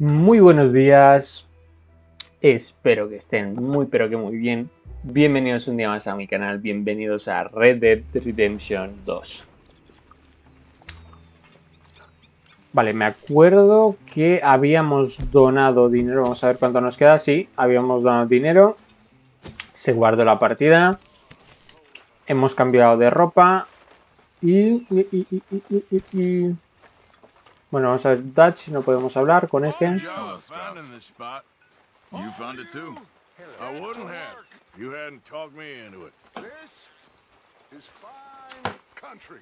Muy buenos días, espero que estén muy pero que muy bien. Bienvenidos un día más a mi canal, bienvenidos a Red Dead Redemption 2. Vale, me acuerdo que habíamos donado dinero, vamos a ver cuánto nos queda, sí, habíamos donado dinero, se guardó la partida, hemos cambiado de ropa. Y, bueno, vamos a ver Dutch, no podemos hablar con este. You found it too. I wouldn't have if you hadn't talked me into it. This is fine country.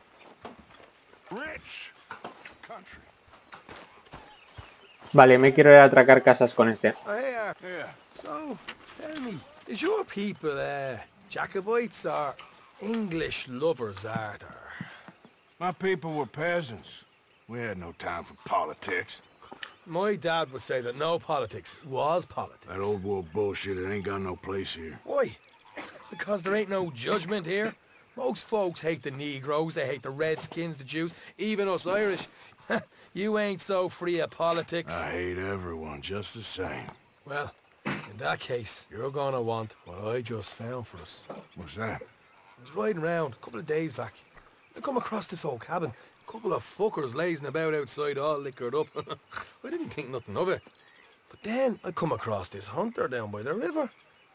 Rich country. Vale, me quiero ir a atracar casas con este. Yeah. So, tell me, is your people uh, Jacobites or English lovers, are there? My people were peasants. We had no time for politics. My dad would say that no politics was politics. That old world bullshit, it ain't got no place here. Why? Because there ain't no judgment here. Most folks hate the Negroes, they hate the Redskins, the Jews, even us Irish. you ain't so free of politics. I hate everyone just the same. Well, in that case, you're gonna want what I just found for us. What's that? I was riding around a couple of days back. I come across this old cabin. Couple of fuckers lazing about outside all liquored up. I didn't think nothing of it. But then I come across this hunter down by the river.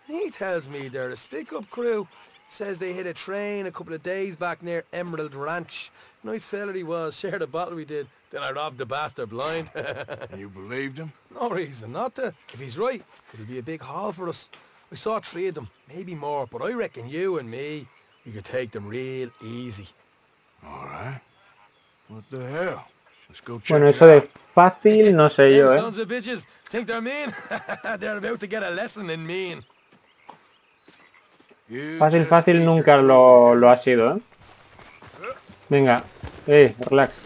He tells me they're a stick-up crew. Says they hit a train a couple of days back near Emerald Ranch. Nice fella he was, shared a bottle we did. Then I robbed the bastard blind. And you believed him? no reason not to. If he's right, it'll be a big haul for us. I saw three of them, maybe more, but I reckon you and me, we could take them real easy. All right. Bueno, it eso de out. fácil no sé Them yo, ¿eh? sons of bitches think they're mean. they're about to get a lesson in mean. You Fácil, just fácil keep nunca your- lo, lo ha sido, ¿eh? Venga, eh, relax.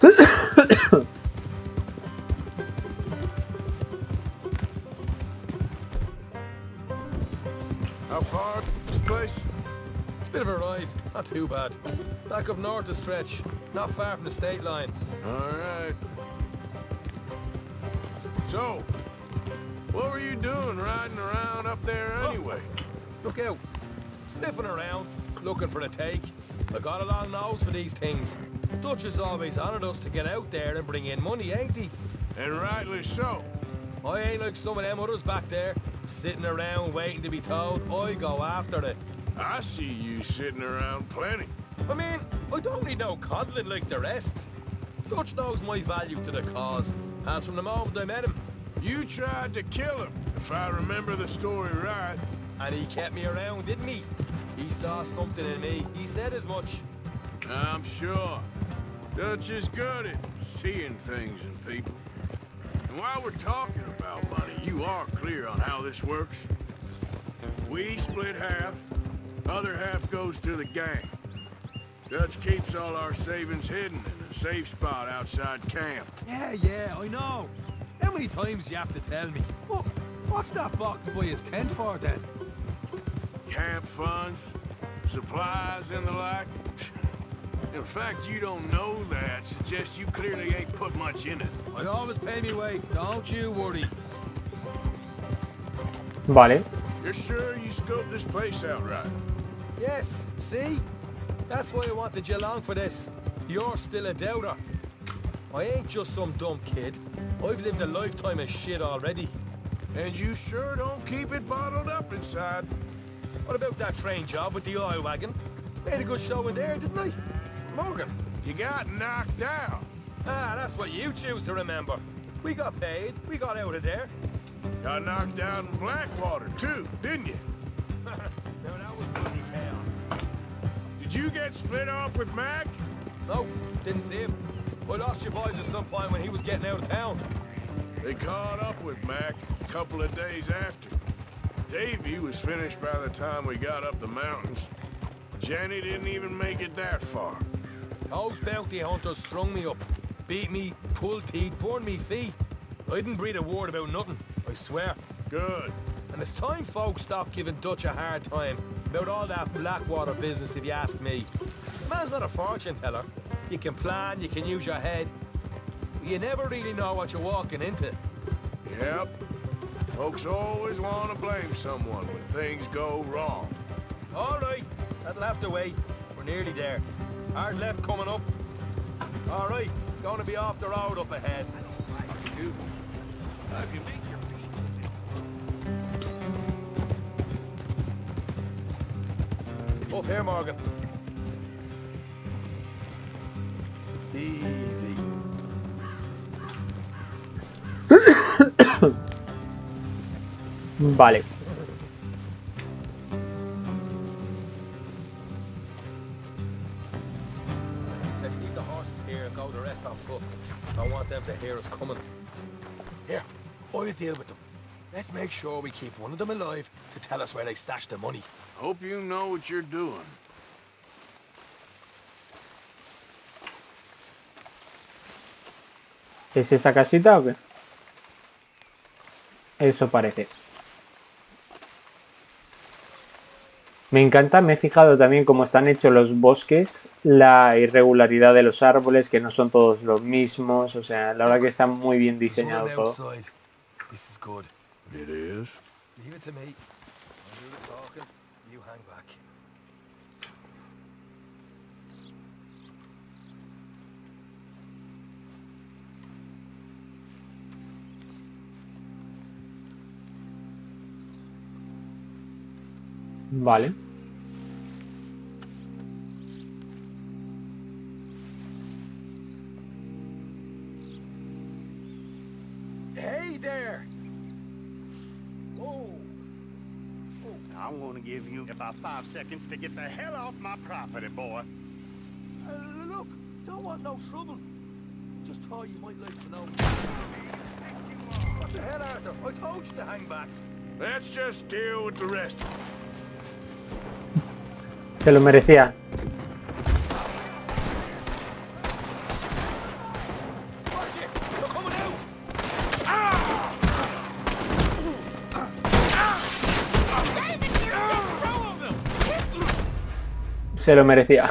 How far? This place? it's a bit of a ride. Not too bad. Back up north a stretch. Not far from the state line. All right. So, what were you doing riding around up there oh, anyway? Look out. Sniffing around, looking for a take. I got a long nose for these things. Dutch has always honoured us to get out there and bring in money, ain't he? And rightly so. I ain't like some of them others back there, sitting around waiting to be told. I go after it. I see you sitting around plenty. I mean, I don't need no coddling like the rest. Dutch knows my value to the cause, as from the moment I met him. You tried to kill him, if I remember the story right. And he kept me around, didn't he? He saw something in me. He said as much. I'm sure. Dutch is good at seeing things in people. And while we're talking about you are clear on how this works. We split half, other half goes to the gang. Dutch keeps all our savings hidden in a safe spot outside camp. Yeah, yeah, I know. How many times you have to tell me? What, what's that box boy his tent for then? Camp funds, supplies, and the like. In fact, you don't know that suggests you clearly ain't put much in it. I always pay me way, don't you worry. Vale. You're sure you scoped this place out right? Yes, see? That's why I wanted you along for this. You're still a doubter. I ain't just some dumb kid. I've lived a lifetime of shit already. And you sure don't keep it bottled up inside. What about that train job with the oil wagon? Made a good show in there, didn't I? Morgan. You got knocked out. Ah, that's what you choose to remember. We got paid. We got out of there. Got knocked down in Blackwater, too, didn't you? no, that was bloody chaos. Did you get split off with Mac? No, didn't see him. I lost your boys at some point when he was getting out of town. They caught up with Mac a couple of days after. Davy was finished by the time we got up the mountains. Jenny didn't even make it that far. Those bounty hunters strung me up. Beat me, pulled teeth, burned me feet. I didn't breathe a word about nothing, I swear. Good. And it's time folks stop giving Dutch a hard time about all that Blackwater business, if you ask me. The man's not a fortune teller. You can plan, you can use your head. But you never really know what you're walking into. Yep. Folks always want to blame someone when things go wrong. All right, that'll have to wait. We're nearly there. Hard left coming up. All right, it's going to be off the road up ahead. Up here, Morgan. Easy. Vale. Let's leave the horses here and go the rest on foot. Don't want them to hear us coming. Here, I'll deal with them. Let's make sure we keep one of them alive to tell us where they stashed the money. Hope you know what you're doing. ¿Es esa casita o qué? Eso parece. Me encanta, me he fijado también cómo están hechos los bosques, la irregularidad de los árboles, que no son todos los mismos, o sea, la verdad que está muy bien diseñado todo. Vale. Hey there! Oh, I want to give you about five seconds to get the hell off my property, boy. uh, look, don't want no trouble. Just thought you might like to know. What the hell, Arthur? I told you to hang back. Let's just deal with the rest. Se lo merecía. Se lo merecía.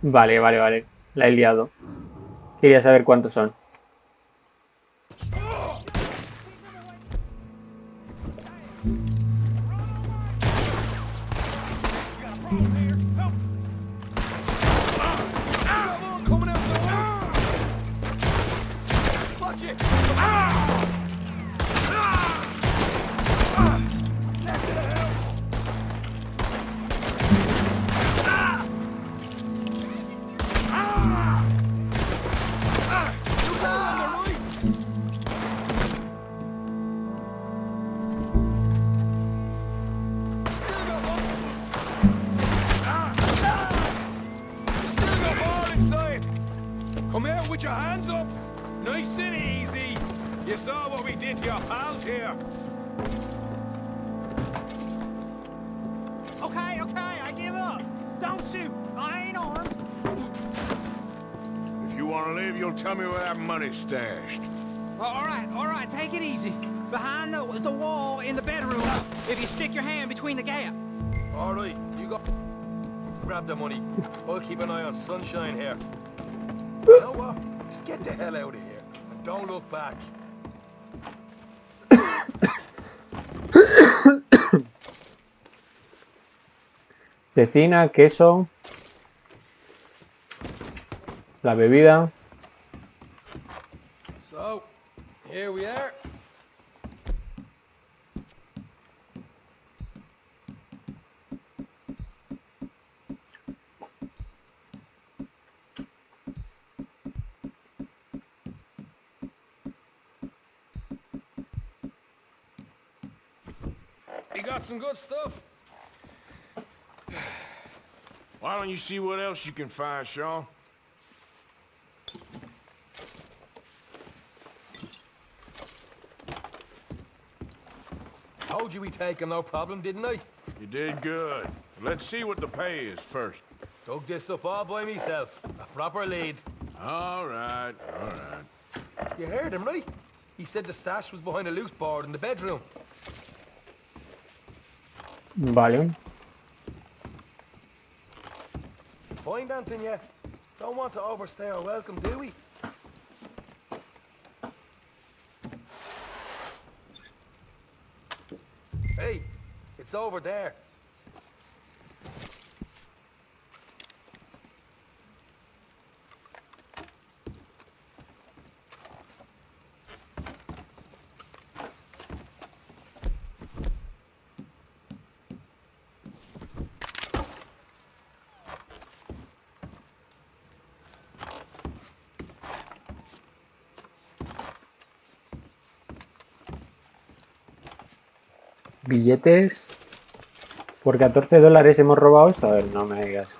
Vale, vale, vale. La he liado. Quería saber cuántos son. Saw what we did to your pals here. Okay, okay, I give up. Don't shoot. I ain't armed. If you want to leave, you'll tell me where that money's stashed. All right, all right, take it easy. Behind the, the wall in the bedroom, if you stick your hand between the gap. All right, you go. Grab the money. I'll keep an eye on Sunshine here. You know what? Just get the hell out of here. And don't look back. Cecina, queso. La bebida. So, here we are. You got some good stuff. Why don't you see what else you can find, Sean? Told you we take him, no problem, didn't I? You did good. Let's see what the pay is first. Dug this up all by myself. A proper lead. All right, all right. You heard him, right? He said the stash was behind a loose board in the bedroom. Vale. Anything yet? Don't want to overstay our welcome, do we? Hey, it's over there. Billetes. Por 14 dólares hemos robado esto. A ver, no me digas.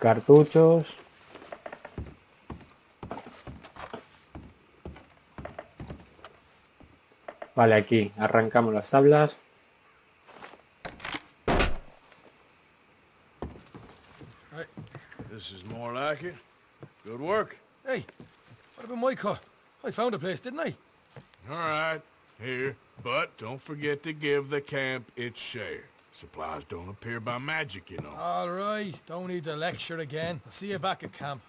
Cartuchos. Vale, aquí arrancamos las tablas. This is more like it. Good work. Hey, what about my car? I found a place, didn't I? All right, here. But don't forget to give the camp its share. Supplies don't appear by magic, you know. All right, don't need to lecture again. I'll see you back at camp.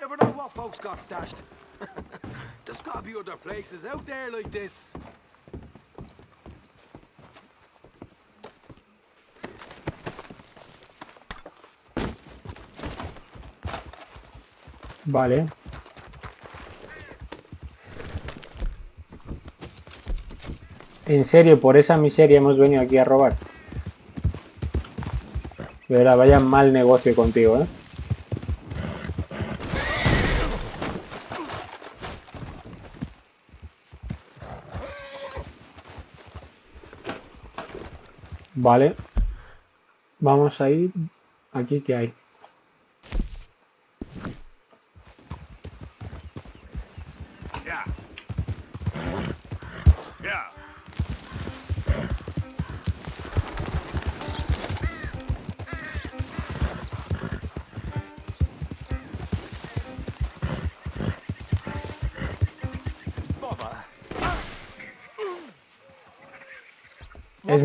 Never know what folks got stashed. There's gotta be other places out there like this. Vale. En serio, por esa miseria hemos venido aquí a robar. De verdad, vaya mal negocio contigo, ¿eh? Vale. Vamos a ir... Aquí, ¿qué hay?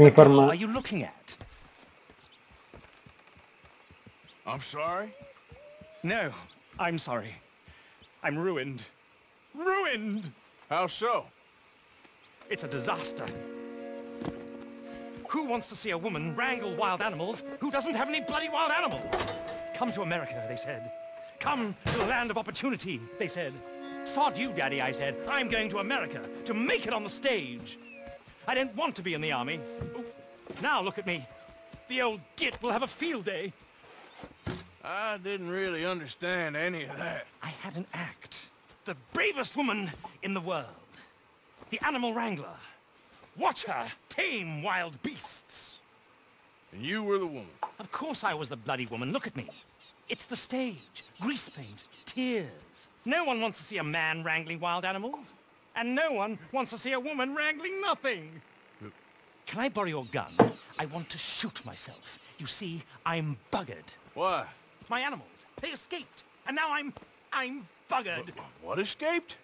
Mi What the hell forma... are you looking at? I'm sorry? No, I'm sorry. I'm ruined. Ruined! How so? It's a disaster. Who wants to see a woman wrangle wild animals who doesn't have any bloody wild animals? Come to America, they said. Come to the land of opportunity, they said. Sod you, Daddy, I said. I'm going to America to make it on the stage. I didn't want to be in the army. Now look at me. The old git will have a field day. I didn't really understand any of that. I had an act. The bravest woman in the world. The animal wrangler. Watch her tame wild beasts. And you were the woman. Of course I was the bloody woman. Look at me. It's the stage. Grease paint. Tears. No one wants to see a man wrangling wild animals. And no one wants to see a woman wrangling nothing. Can I borrow your gun? I want to shoot myself. You see, I'm buggered. Why? My animals, they escaped. And now I'm... I'm buggered. What escaped?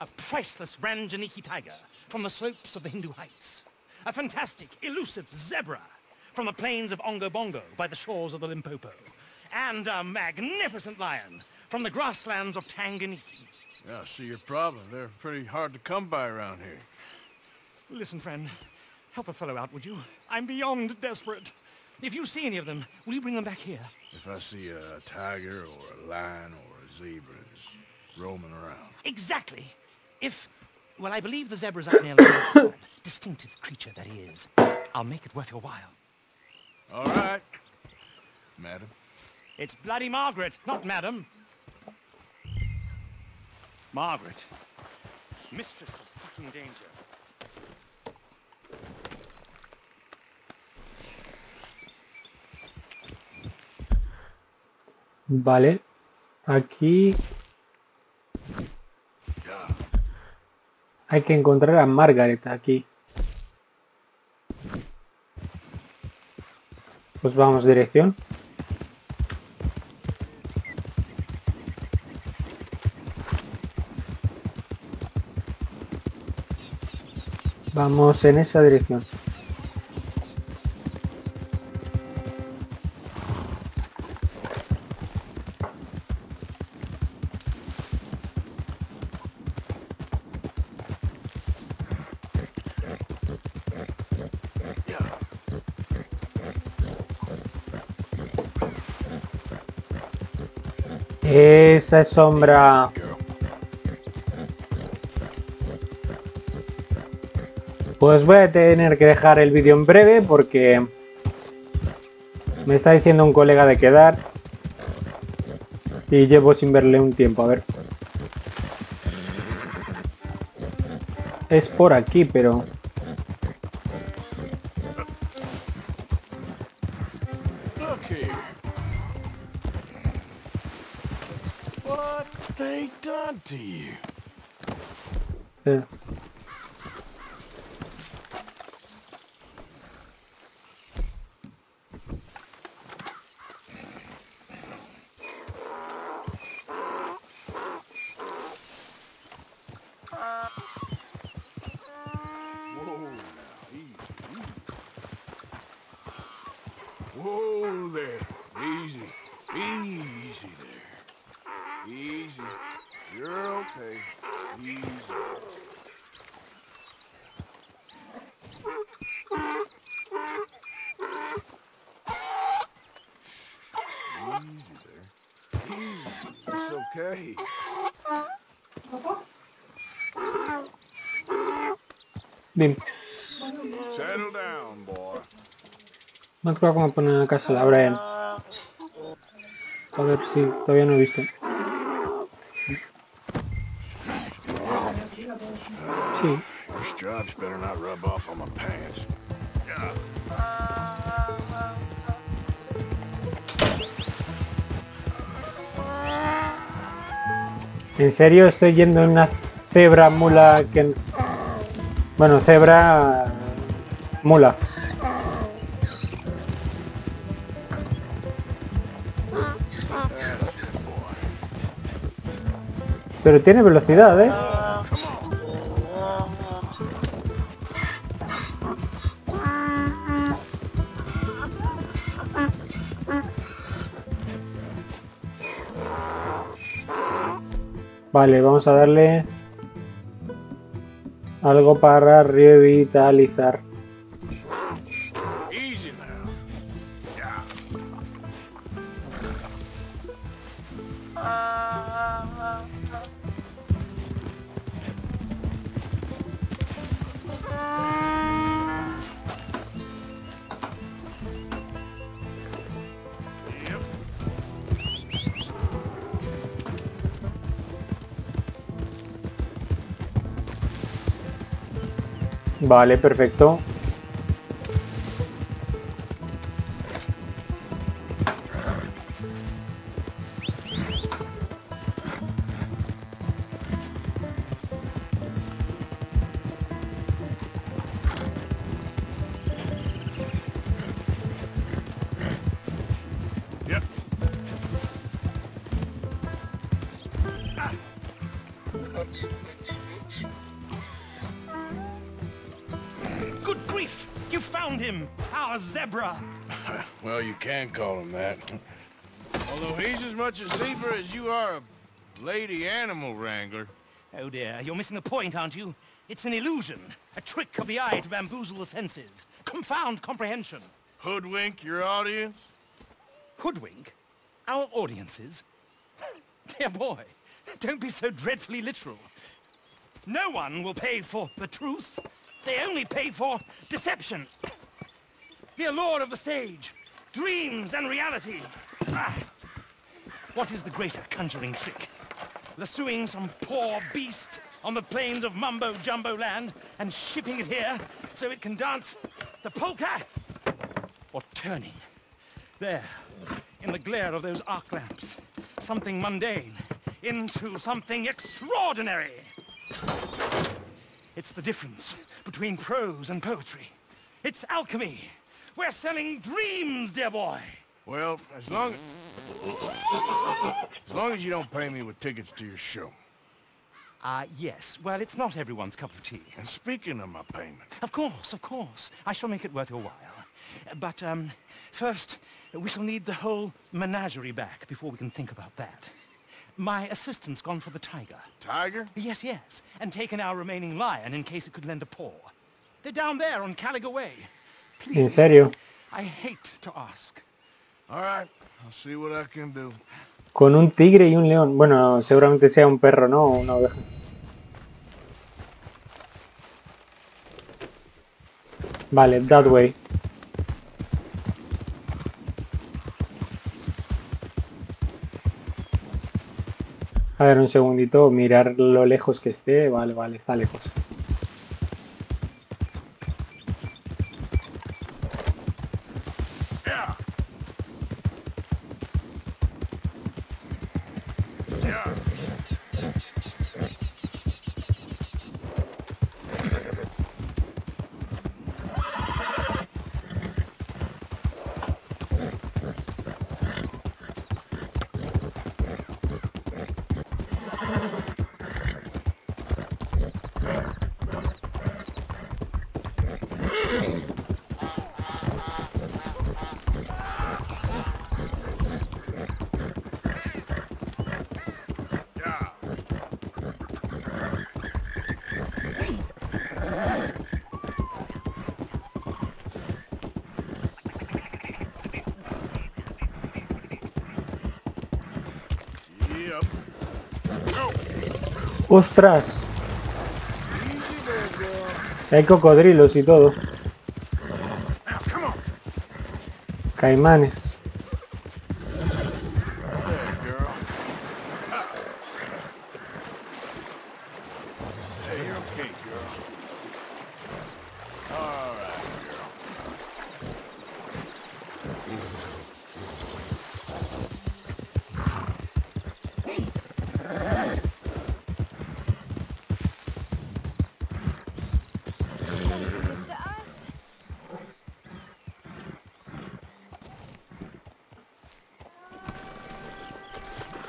A priceless Ranjaniki tiger from the slopes of the Hindu Heights. A fantastic, elusive zebra from the plains of Ongo Bongo by the shores of the Limpopo. And a magnificent lion from the grasslands of Tanganyika. Yeah, I see your problem. They're pretty hard to come by around here. Listen, friend, help a fellow out, would you? I'm beyond desperate. If you see any of them, will you bring them back here? If I see a tiger or a lion or a zebra roaming around. Exactly. If, well, I believe the zebra's up near side. Distinctive creature that he is. I'll make it worth your while. All right, madam. It's bloody Margaret, not Madam. Margaret. Mistress of fucking danger. Vale. Aquí... Hay que encontrar a Margaret aquí. Pues vamos dirección. Vamos en esa dirección. Esa es sombra. Pues voy a tener que dejar el vídeo en breve porque me está diciendo un colega de quedar y llevo sin verle un tiempo. A ver. Es por aquí, pero... buscar cómo poner la casa, la Brian. A ver si todavía no he visto. Sí. ¿En serio estoy yendo en una cebra mula que... Bueno, cebra mula. Pero tiene velocidad, ¿eh? Vale, vamos a darle algo para revitalizar. Vale, perfecto. Oh dear, you're missing the point, aren't you? It's an illusion. A trick of the eye to bamboozle the senses. Confound comprehension. Hoodwink your audience? Hoodwink? Our audiences? Dear boy, don't be so dreadfully literal. No one will pay for the truth. They only pay for deception. The allure of the stage. Dreams and reality. Ah. What is the greater conjuring trick? Lassoing some poor beast on the plains of mumbo-jumbo land and shipping it here so it can dance the polka? Or turning there, in the glare of those arc lamps, something mundane into something extraordinary. It's the difference between prose and poetry. It's alchemy. We're selling dreams, dear boy. Well, as long as... As long as you don't pay me with tickets to your show. Uh, yes. Well, it's not everyone's cup of tea. And speaking of my payment, Of course, of course. I shall make it worth your while. But, um, first, we shall need the whole menagerie back before we can think about that. My assistant's gone for the tiger. Tiger? Yes, yes. And taken our remaining lion in case it could lend a paw. They're down there on Caliga Way. Please. ¿En serio? I hate to ask. Con un tigre y un león. Bueno, seguramente sea un perro, ¿no? O una oveja. Vale, that way. A ver, un segundito, mirar lo lejos que esté. Vale, vale, está lejos. Yeah. ¡Ostras! Easy there, girl. Hay cocodrilos y todo. Now, come on. Caimanes. There, girl. Ah. Hey, you're okay, girl. All right, girl. This to us?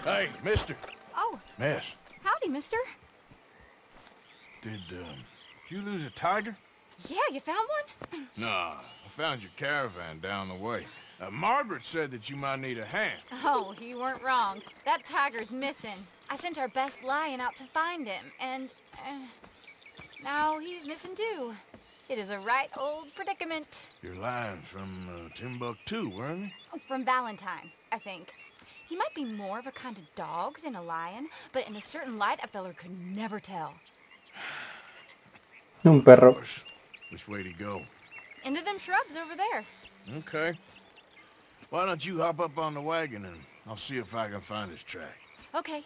Hey, mister. Oh, Miss, howdy, mister. did, um, you lose a tiger? Yeah, you found one? Nah, I found your caravan down the way. Uh, Margaret said that you might need a hand. Oh, you weren't wrong. That tiger's missing. I sent our best lion out to find him, and uh, now he's missing too. It is a right old predicament. Your lion from uh, Timbuktu, weren't he? Oh, From Valentine, I think. He might be more of a kind of dog than a lion, but in a certain light, a feller could never tell. Un perro. Which way to go? Into them shrubs over there. Okay. Why don't you hop up on the wagon and I'll see if I can find his track. Okay.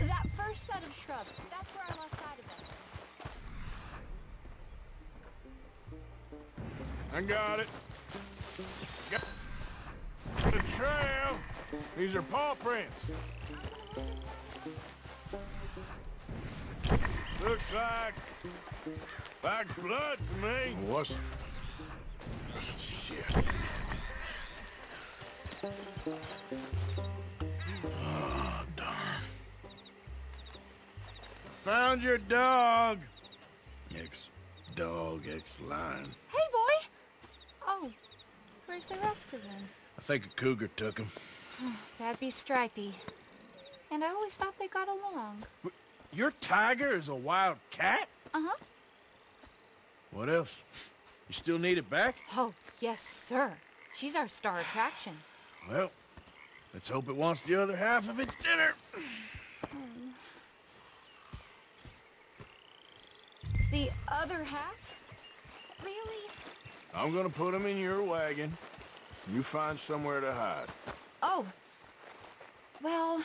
That first set of shrubs, that's where I lost sight of them. I got it. Got the trail. These are paw prints. Looks like like blood to me. What's shit? Oh darn! Found your dog. Ex dog, ex lion. Hey, boy! Oh, where's the rest of them? I think a cougar took him. That'd be Stripey. And I always thought they got along. Your tiger is a wild cat? Uh-huh. What else? You still need it back? Oh, yes, sir. She's our star attraction. Well, let's hope it wants the other half of its dinner. The other half? Really? I'm gonna put him in your wagon. You find somewhere to hide. Oh. Well,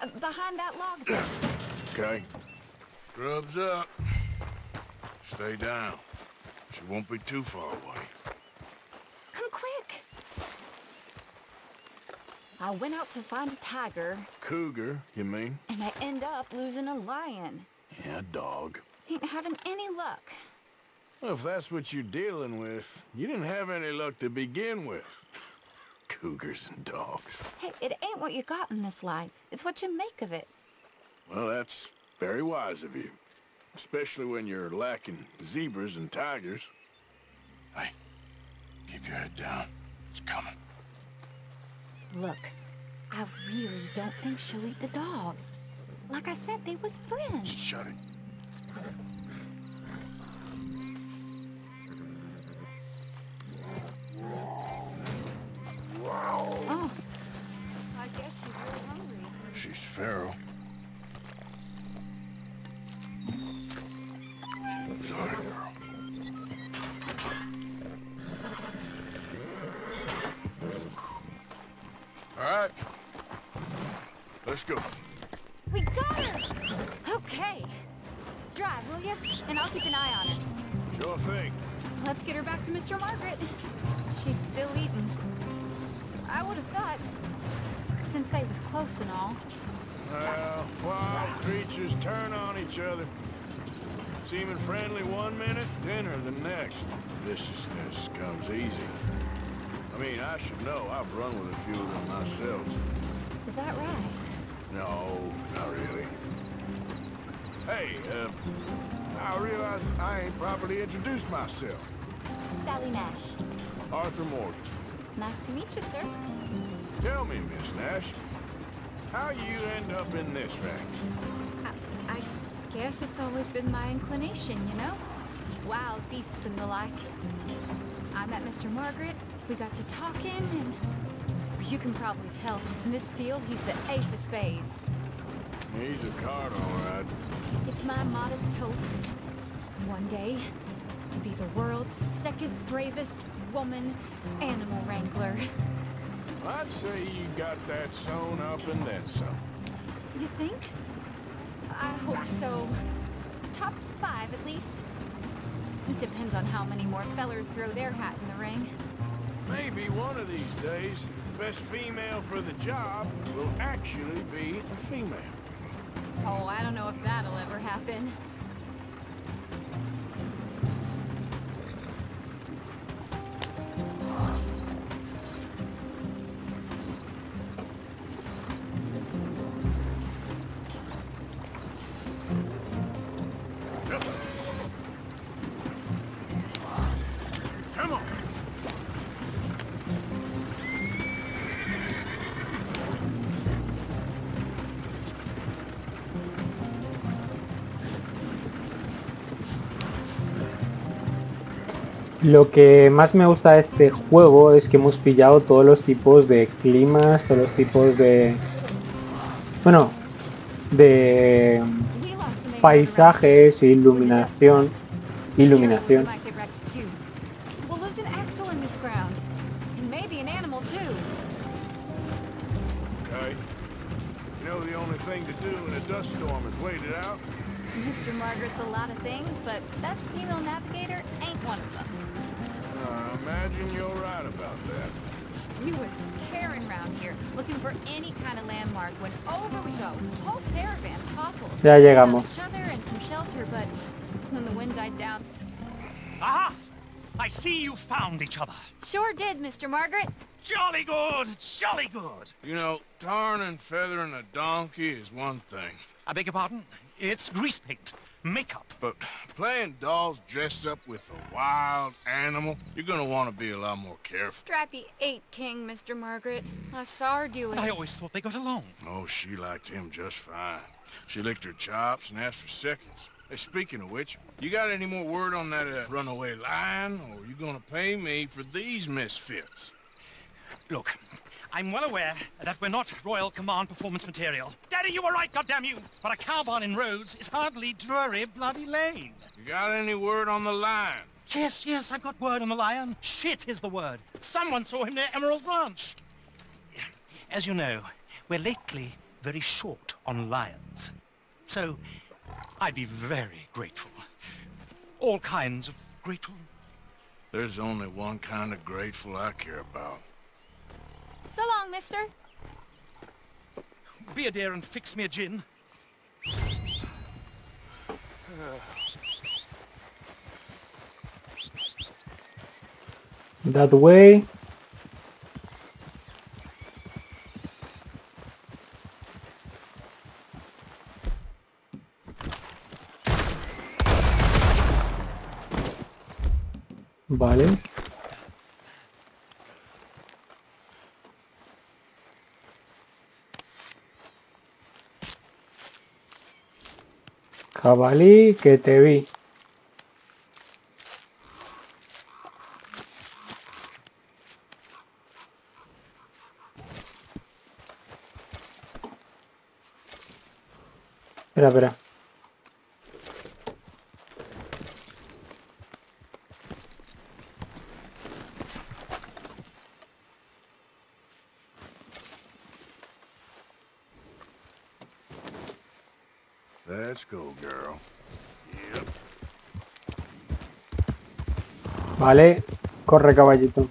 uh, behind that log. Okay? Scrubs up. Stay down. She won't be too far away. Come quick. I went out to find a tiger, Cougar, you mean? and I end up losing a lion. Yeah, dog. Ain't having any luck. Well, if that's what you're dealing with, you didn't have any luck to begin with. Cougars and dogs. Hey, it ain't what you got in this life. It's what you make of it. Well, that's very wise of you. Especially when you're lacking zebras and tigers. Hey, keep your head down. It's coming. Look, I really don't think she'll eat the dog. Like I said, they was friends. Shut it. Oh, I guess she's really hungry. She's feral. Let's go. We got her! Okay. Drive, will you? And I'll keep an eye on her. Sure thing. Let's get her back to Mr. Margaret. She's still eating. I would have thought, since they was close and all. Well, wild creatures turn on each other. Seeming friendly one minute, dinner the next. Viciousness comes easy. I mean, I should know. I've run with a few of them myself. Is that right? No, not really. Hey, uh, I realize I ain't properly introduced myself. Sally Nash. Arthur Morgan. Nice to meet you, sir. Tell me, Miss Nash, how you end up in this racket? I, I guess it's always been my inclination, you know? Wild beasts and the like. I met Mr. Margaret, we got to talking, and you can probably tell, in this field, he's the ace of spades. He's a card, all right. It's my modest hope, one day, to be the world's second bravest woman animal wrangler. I'd say you got that sewn up and then some. You think? I hope so. Top five, at least. It depends on how many more fellers throw their hat in the ring. Maybe one of these days, best female for the job will actually be a female. Oh, I don't know if that'll ever happen. Lo que más me gusta de este juego es que hemos pillado todos los tipos de climas, todos los tipos de... Bueno, de paisajes, iluminación, iluminación. Mr. Margaret's a lot of things, but best female navigator ain't one of imagine you're right about that. We was tearing around here, looking for any kind of landmark when over we go. Whole caravan toppled. Ya We llegamos. found Each other and some shelter, but when the wind died down, Aha! I see you found each other. sure did, Mr. Margaret. Jolly good, jolly good. You know, tarring and feathering a donkey is one thing. I beg your pardon? It's grease paint, makeup. But playing dolls dressed up with a wild animal, you're gonna want to be a lot more careful. Stripey ate King, Mr. Margaret. I saw her do it. I always thought they got along. Oh, she liked him just fine. She licked her chops and asked for seconds. Hey, speaking of which, you got any more word on that uh, runaway lion, or you gonna pay me for these misfits? Look, I'm well aware that we're not Royal Command performance material. Daddy, you were right, goddamn you! But a cow barn in Rhodes is hardly Drury Bloody Lane. You got any word on the lion? Yes, yes, I've got word on the lion. Shit is the word. Someone saw him near Emerald Ranch. As you know, we're lately very short on lions. So, I'd be very grateful. All kinds of grateful. There's only one kind of grateful I care about. So long, mister. Be a dear and fix me a gin. That way. Vale. Jabalí, que te vi. Espera, espera. Vale, corre caballito.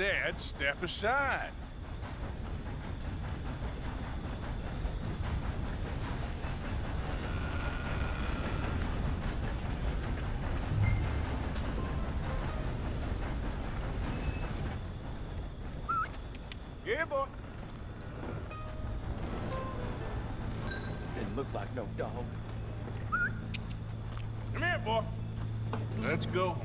said step aside. Yeah, boy. Didn't look like no dog. Come here, boy. Let's go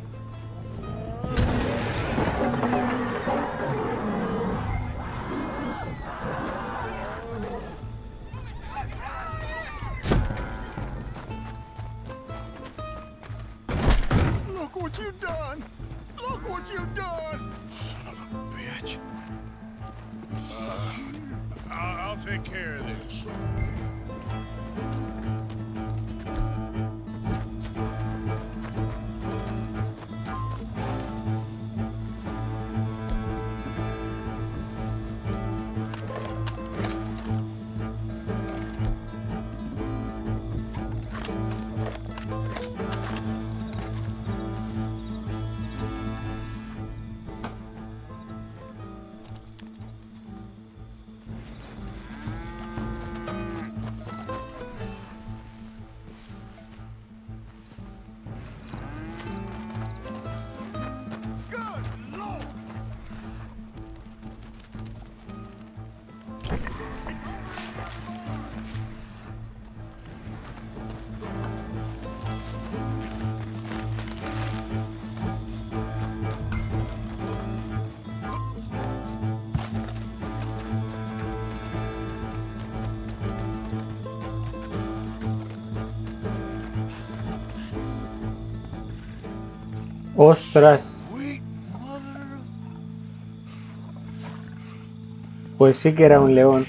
Ostras. Pues sí que era un león.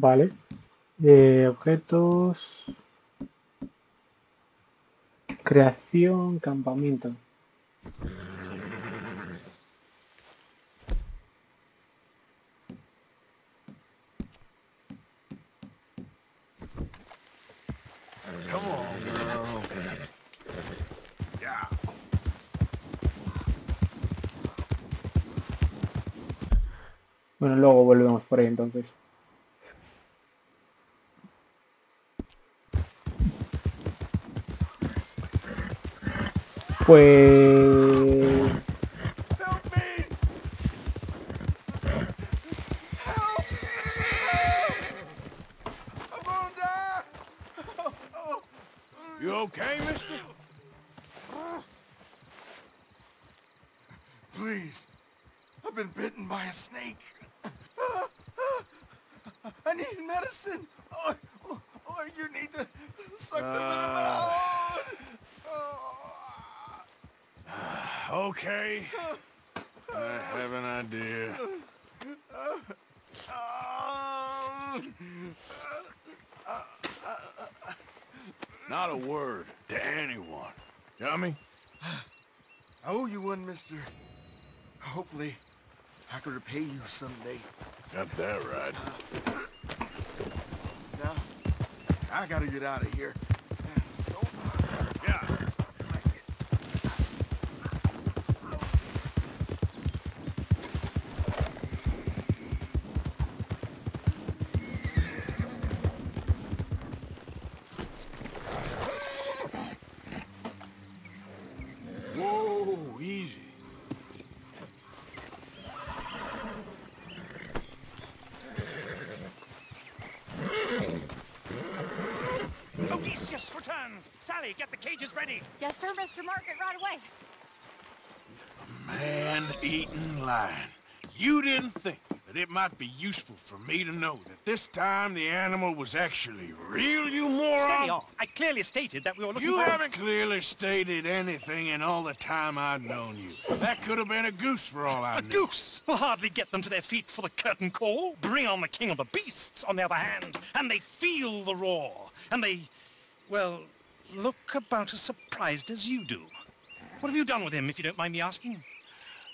Vale. Eh, objetos. Creación, campamento. Bueno, luego volvemos por ahí entonces. Oh. You okay, mister? Please. I've been bitten by a snake. I need medicine. Or, or, or you need to suck the venom out. Uh. Oh. Okay. I have an idea. Not a word to anyone. Got me? I owe you one, mister. Hopefully, I can repay you someday. Got that right. Now, I gotta get out of here. Mr. Market, right away. Man-eating lion. You didn't think that it might be useful for me to know that this time the animal was actually real, you moron? Steady on. I clearly stated that we were looking You for... You haven't clearly stated anything in all the time I've known you. That could have been a goose for all I A knew. A goose will hardly get them to their feet for the curtain call. Bring on the king of the beasts, on the other hand, and they feel the roar. And they, well, look about as surprised as you do. What have you done with him, if you don't mind me asking?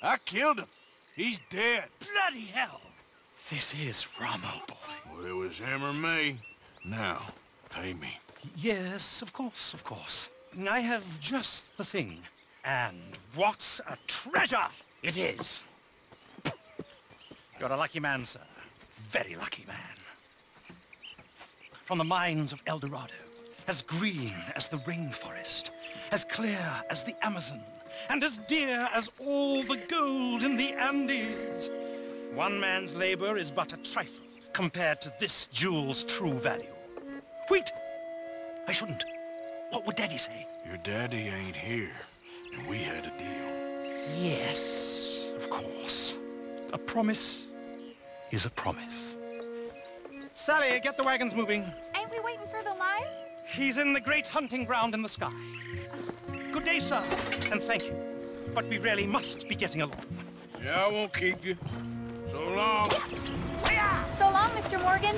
I killed him. He's dead. Bloody hell! This is Ramo, boy. Well, it was him or me. Now, pay me. Yes, of course, of course. I have just the thing. And what a treasure it is! You're a lucky man, sir. Very lucky man. From the mines of El Dorado, as green as the rainforest, as clear as the Amazon, and as dear as all the gold in the Andes. One man's labor is but a trifle compared to this jewel's true value. Wait! I shouldn't. What would Daddy say? Your daddy ain't here, and we had a deal. Yes, of course. A promise is a promise. Sally, get the wagons moving. Ain't we waiting for the lion? He's in the great hunting ground in the sky. Good day, sir, and thank you. But we really must be getting along. Yeah, I won't keep you. So long. So long, Mr. Morgan.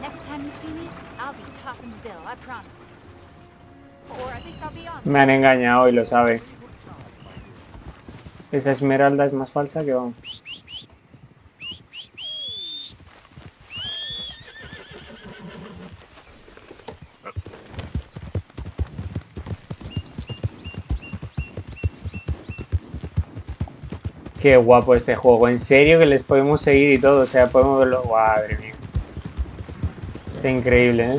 Next time you see me, I'll be topping the bill, I promise. Or at least I'll be on. Me han engañado y lo sabe. Esa esmeralda es más falsa que vamos. Qué guapo este juego, en serio que les podemos seguir y todo, o sea, podemos verlo. Madre mía. Es increíble, ¿eh?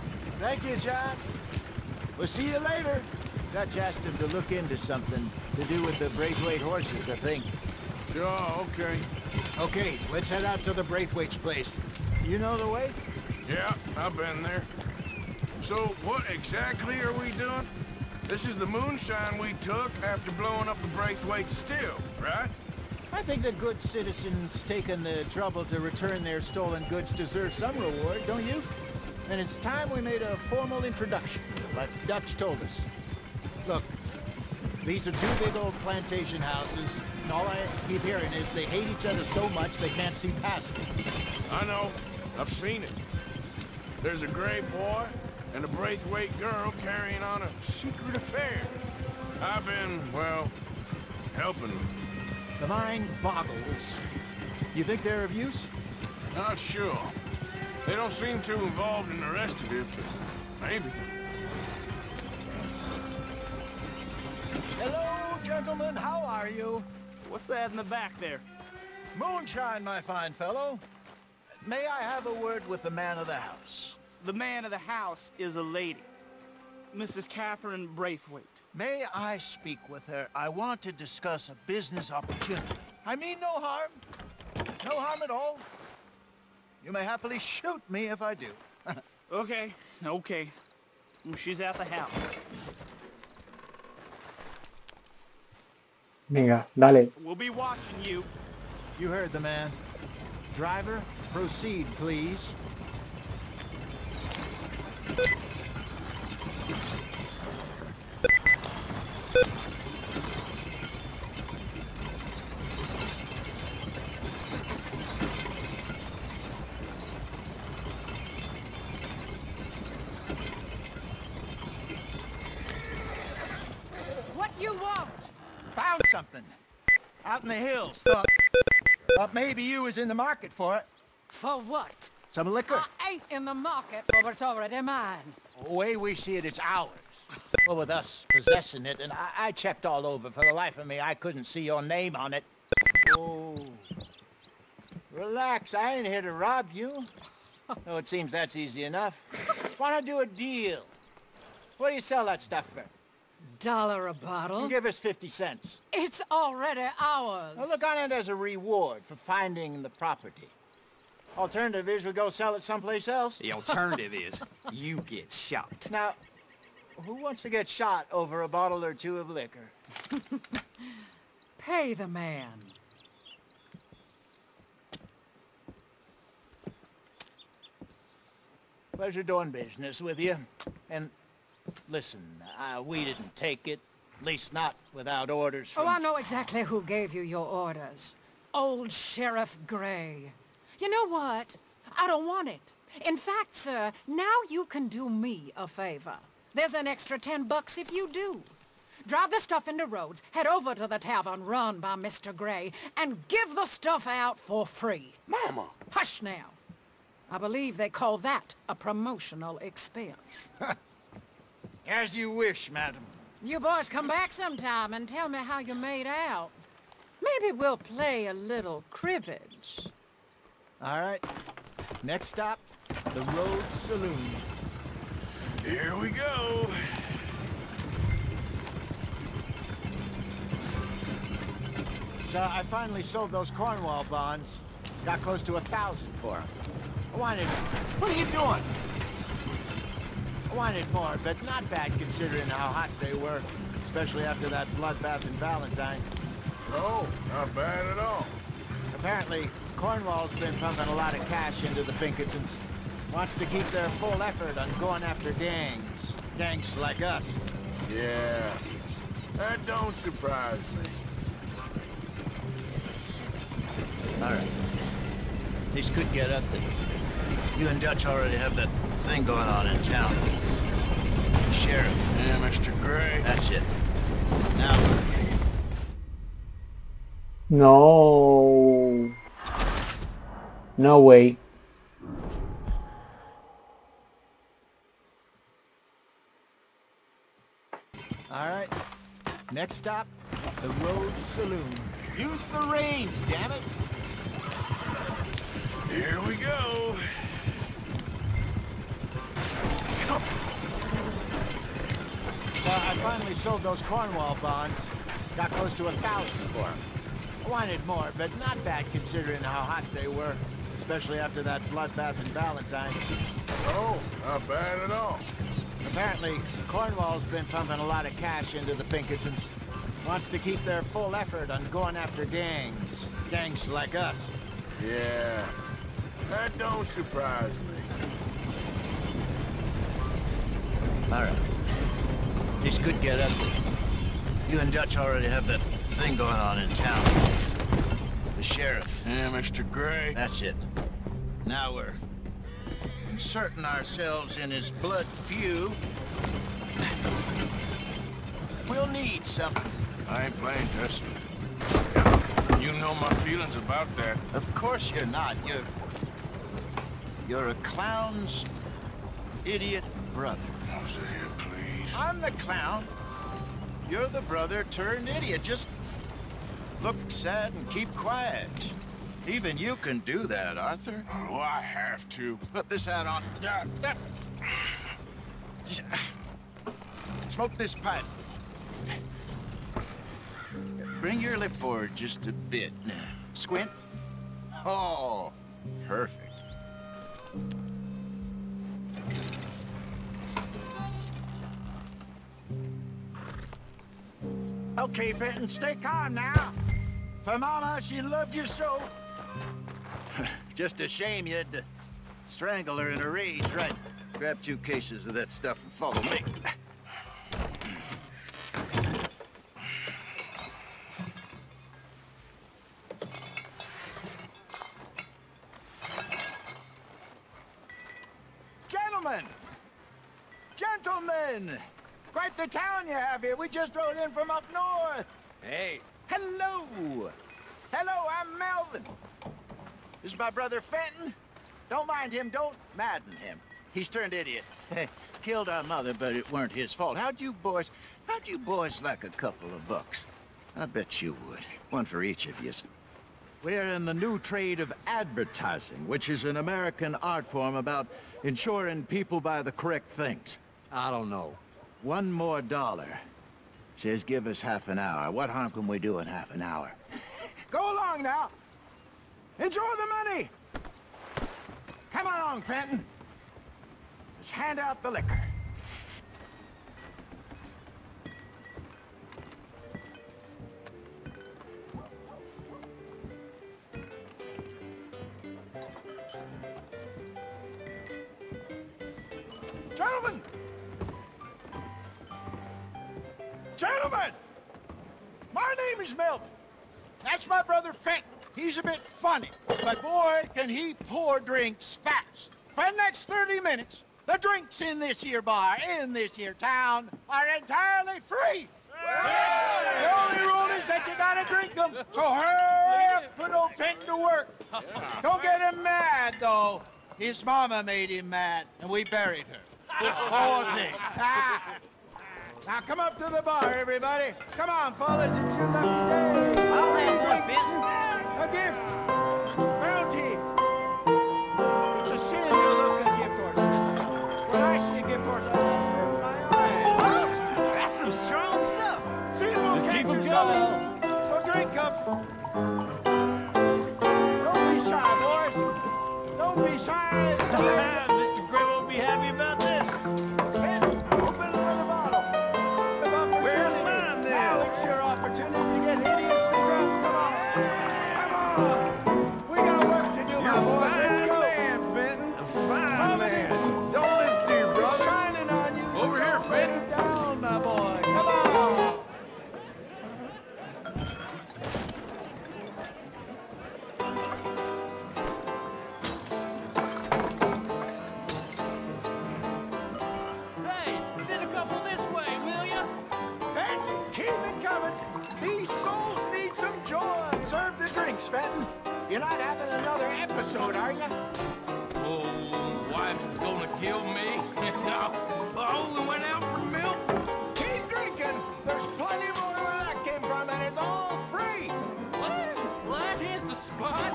Thank you, John. We'll see you later. Dutch asked him to look into something to do with the Braithwaite horses, I think. Sure, okay. Okay, let's head out to the Braithwaite's place. You know the way? Yeah, I've been there. So, what exactly are we doing? This is the moonshine we took after blowing up the Braithwaite still, right? I think the good citizens taking the trouble to return their stolen goods deserve some reward, don't you? And it's time we made a formal introduction, like Dutch told us. Look, these are two big old plantation houses, and all I keep hearing is they hate each other so much they can't see past it. I know. I've seen it. There's a gray boy and a Braithwaite girl carrying on a secret affair. I've been, well, helping them. The mind boggles. You think they're of use? Not sure. They don't seem too involved in the rest of it, but maybe. Hello, gentlemen. How are you? What's that in the back there? Moonshine, my fine fellow. May I have a word with the man of the house? The man of the house is a lady. Mrs. Catherine Braithwaite. May I speak with her? I want to discuss a business opportunity. I mean no harm. No harm at all. You may happily shoot me if I do. Okay, okay. She's at the house. Venga, dale. We'll be watching you. You heard the man. Driver, proceed, please. What you want? Found something. Out in the hills. Thought, thought maybe you was in the market for it. For what? Some liquor. I ain't in the market for what's already mine. The way we see it, it's ours. Well, with us possessing it, and I, I checked all over. For the life of me, I couldn't see your name on it. Oh. Relax, I ain't here to rob you. Though it seems that's easy enough. Wanna do a deal? What do you sell that stuff for? Dollar a bottle? Give us 50 cents. It's already ours. Now look on it as a reward for finding the property. Alternative is we go sell it someplace else. The alternative is you get shot. Now, who wants to get shot over a bottle or two of liquor? Pay the man. Pleasure doing business with you. And listen, uh, we didn't take it. At least not without orders from... Oh, I know exactly who gave you your orders. Old Sheriff Gray. You know what? I don't want it. In fact, sir, now you can do me a favor. There's an extra ten bucks if you do. Drive the stuff into Rhodes, head over to the tavern run by Mr. Gray, and give the stuff out for free. Mama! Hush now. I believe they call that a promotional expense. As you wish, madam. You boys come back sometime and tell me how you made out. Maybe we'll play a little cribbage. All right. Next stop, the Rhodes Saloon. Here we go. So I finally sold those Cornwall bonds. Got close to a thousand for them. I wanted... What are you doing? I wanted more, but not bad considering how hot they were. Especially after that bloodbath in Valentine. No, not bad at all. Apparently, Cornwall's been pumping a lot of cash into the Pinkertons. Wants to keep their full effort on going after gangs. Gangs like us. Yeah, that don't surprise me. All right. This could get ugly. You and Dutch already have that thing going on in town. The sheriff. Yeah, Mr. Gray. That's it. Now, No. No way. all right. Next stop, the Rhodes Saloon. Use the reins, damn it. Here we go. Well, I finally sold those Cornwall bonds. Got close to a thousand for them. I wanted more, but not bad considering how hot they were. Especially after that bloodbath in Valentine. Oh, not bad at all. Apparently, Cornwall's been pumping a lot of cash into the Pinkertons. Wants to keep their full effort on going after gangs. Gangs like us. Yeah, that don't surprise me. All right. This could get ugly. You and Dutch already have that thing going on in town. The sheriff. Yeah, Mr. Gray. That's it. Now we're inserting ourselves in his blood feud. We'll need something. I ain't playing Tessie. You know my feelings about that. Of course you're not. You're... You're a clown's idiot brother. Hosea, please. I'm the clown. You're the brother turned idiot. Just look sad and keep quiet. Even you can do that, Arthur. Oh, I have to. Put this hat on. Uh, Smoke this pipe. Bring your lip forward just a bit. Now. Squint. Oh, perfect. Okay, Fenton, stay calm now. For Mama, she loved you so. Just a shame you had to strangle her in a rage, right? Grab two cases of that stuff and follow me. Gentlemen! Gentlemen! Quite the town you have here. We just rode in from up north. Hey, Hello! Hello, I'm Melvin. This is my brother Fenton. Don't mind him, don't madden him. He's turned idiot. Killed our mother, but it weren't his fault. How'd you boys, how'd you boys like a couple of bucks? I bet you would. One for each of yous. We're in the new trade of advertising, which is an American art form about ensuring people buy the correct things. I don't know. One more dollar. Says give us half an hour. What harm can we do in half an hour? Go along now. Enjoy the money. Come along, Fenton. Let's hand out the liquor. Gentlemen! Gentlemen! My name is Melvin. That's my brother Fenton. He's a bit funny, but boy, can he pour drinks fast. For the next 30 minutes, the drinks in this here bar, in this here town, are entirely free. The only rule is that you gotta drink them. So hurry up, put old Fenton to work. Don't get him mad, though. His mama made him mad, and we buried her. Poor thing. Ah. Now come up to the bar, everybody. Come on, fellas, it's your lucky day. I'll have one, Fenton. A gift. Bounty. It's a sin to look a gift horse. When I see a gift horse, I open my eyes. That's some strong stuff. See them will keep keep them coming. So drink up. Don't be shy, boys. Don't be shy. You're not having another episode, are you? Oh, wife's is gonna kill me. no, oh, I only went out for milk. Keep drinking. There's plenty more where that came from, and it's all free. What? Well, that hit the spot.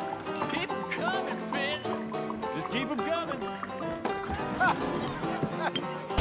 Keep 'em coming, Finn. Just keep 'em coming.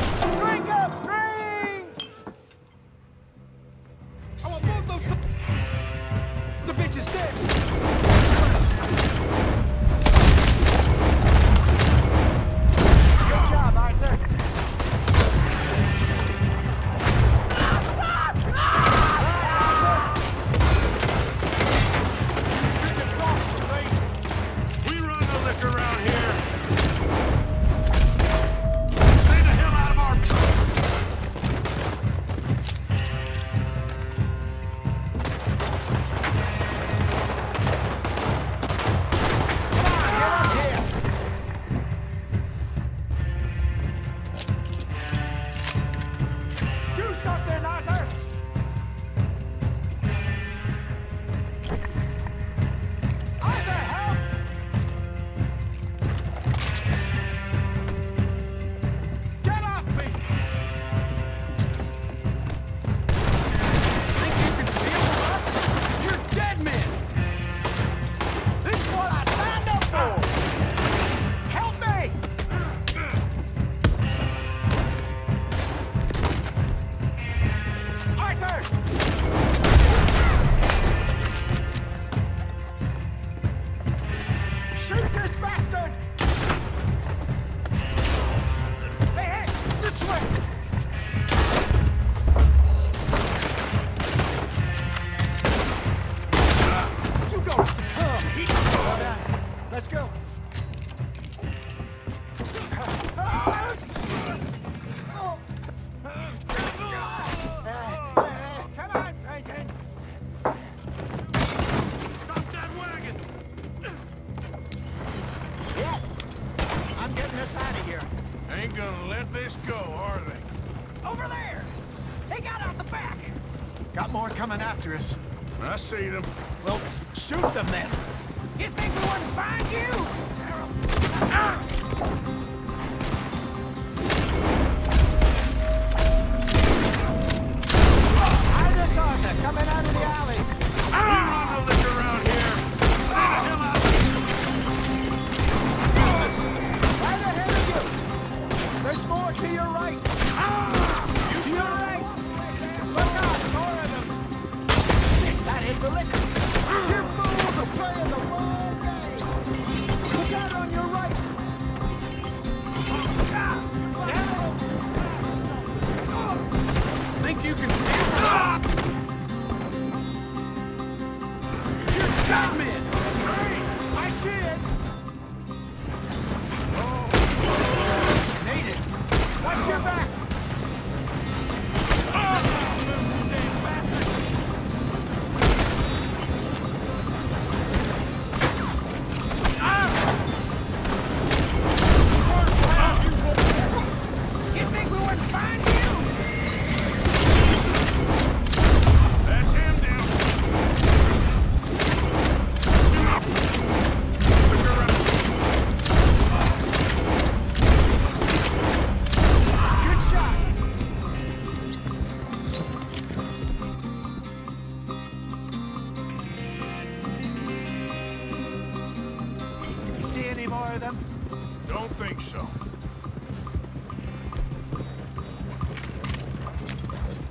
Don't think so.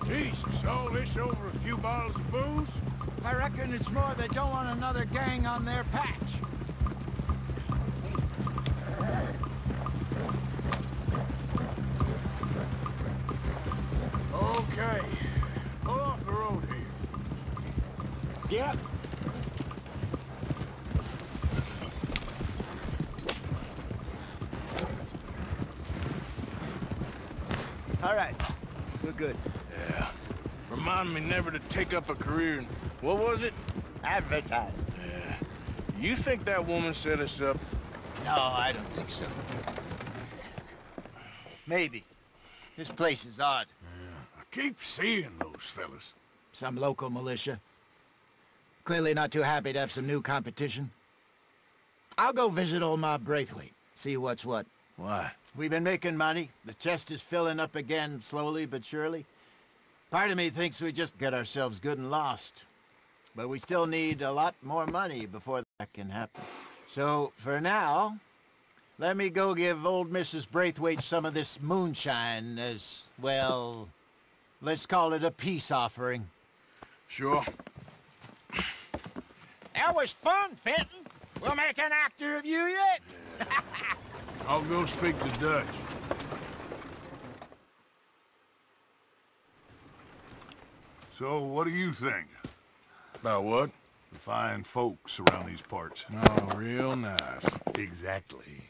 Jesus, all this over a few bottles of booze? I reckon it's more they don't want another gang on their patch. Take up a career in... What was it? Advertise. Yeah. You think that woman set us up? No, I don't think so. Maybe. This place is odd. Yeah. I keep seeing those fellas. Some local militia. Clearly not too happy to have some new competition. I'll go visit old Ma Braithwaite, see what's what. Why? We've been making money. The chest is filling up again, slowly but surely. Part of me thinks we just get ourselves good and lost. But we still need a lot more money before that can happen. So, for now, let me go give old Mrs. Braithwaite some of this moonshine as, well, let's call it a peace offering. Sure. That was fun, Fenton. We'll make an actor of you yet. I'll go speak to Dutch. So, what do you think? About what? The fine folks around these parts. Oh, real nice. Exactly.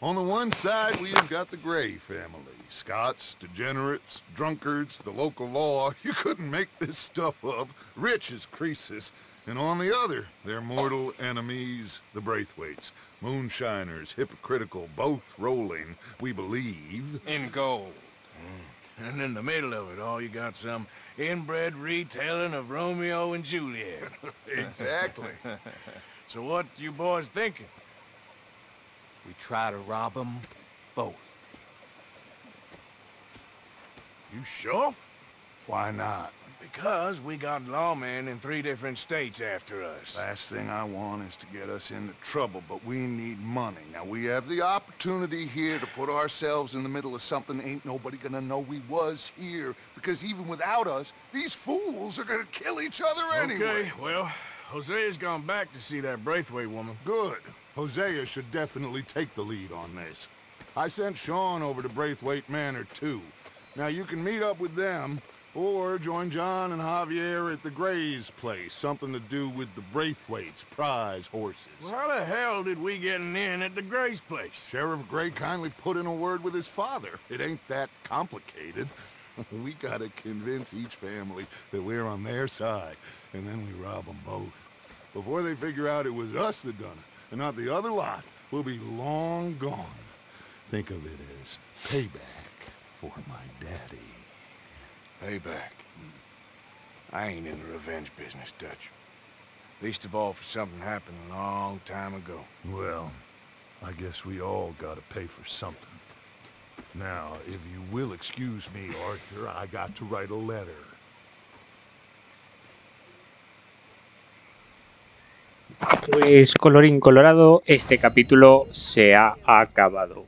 On the one side, we have got the Gray family. Scots, degenerates, drunkards, the local law. You couldn't make this stuff up. Rich as Croesus. And on the other, their mortal enemies, the Braithwaites. Moonshiners, hypocritical, both rolling, we believe. In gold. Hmm. And in the middle of it all, you got some inbred retelling of Romeo and Juliet. exactly. so what you boys thinking? We try to rob them both. You sure? Why not? Because we got lawmen in three different states after us. Last thing I want is to get us into trouble, but we need money. Now, we have the opportunity here to put ourselves in the middle of something ain't nobody gonna know we was here, because even without us, these fools are gonna kill each other anyway. Okay, well, Hosea's gone back to see that Braithwaite woman. Good. Hosea should definitely take the lead on this. I sent Sean over to Braithwaite Manor, too. Now, you can meet up with them, or join John and Javier at the Gray's place. Something to do with the Braithwaites' prize horses. Well, how the hell did we get an in at the Gray's place? Sheriff Gray kindly put in a word with his father. It ain't that complicated. we gotta convince each family that we're on their side, and then we rob them both. Before they figure out it was us that done it, and not the other lot, we'll be long gone. Think of it as payback for my daddy. Payback. Hmm. I ain't in the revenge business, Dutch. Least of all for something happened a long time ago. Well, I guess we all gotta pay for something. Now, if you will excuse me, Arthur, I got to write a letter. Pues colorín colorado, este capítulo se ha acabado.